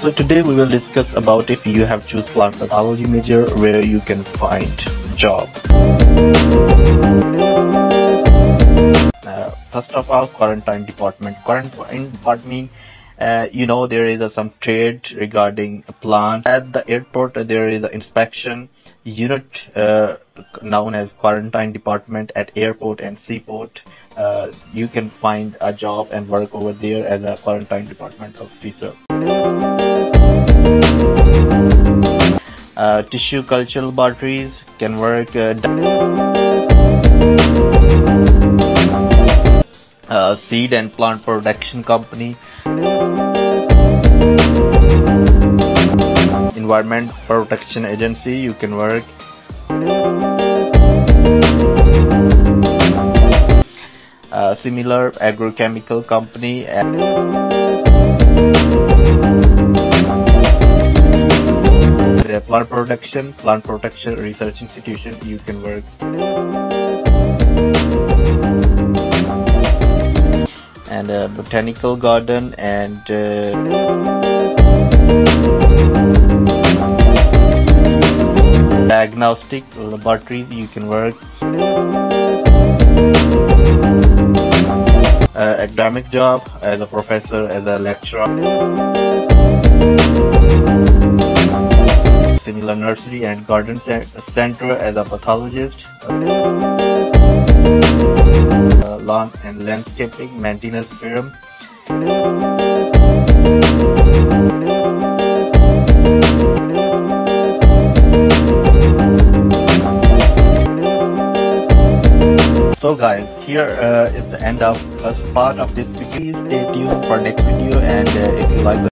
So today we will discuss about if you have choose plant pathology major where you can find job. Uh, first of all, quarantine department. Quarantine department uh, you know there is uh, some trade regarding a plant at the airport uh, there is an inspection unit uh, known as quarantine department at airport and seaport uh, you can find a job and work over there as a quarantine department officer uh, tissue culture laboratories can work uh, seed and plant production company. Environment protection agency you can work. Uh, similar agrochemical company plant production plant protection research institution you can work. And a botanical garden and uh, diagnostic laboratories you can work. Uh, academic job as a professor as a lecturer similar nursery and garden center as a pathologist lawn and landscaping maintenance firm. So guys, here uh, is the end of first part of this video. Stay tuned for next video and uh, if you like the